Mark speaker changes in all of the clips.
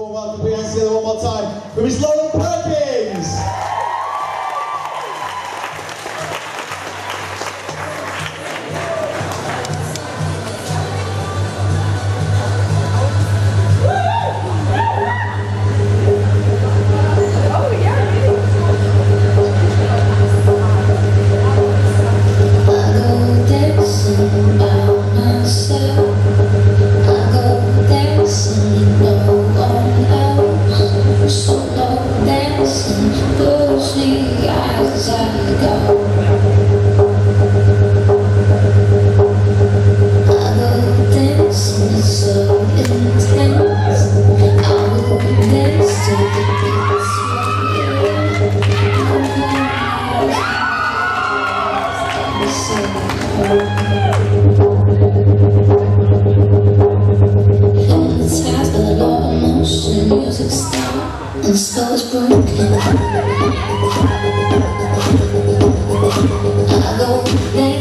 Speaker 1: to one more time. It was Lauren purpose.
Speaker 2: Music stop and spells broken.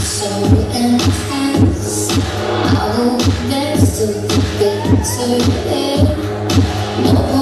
Speaker 2: so intense. I will dance get to it.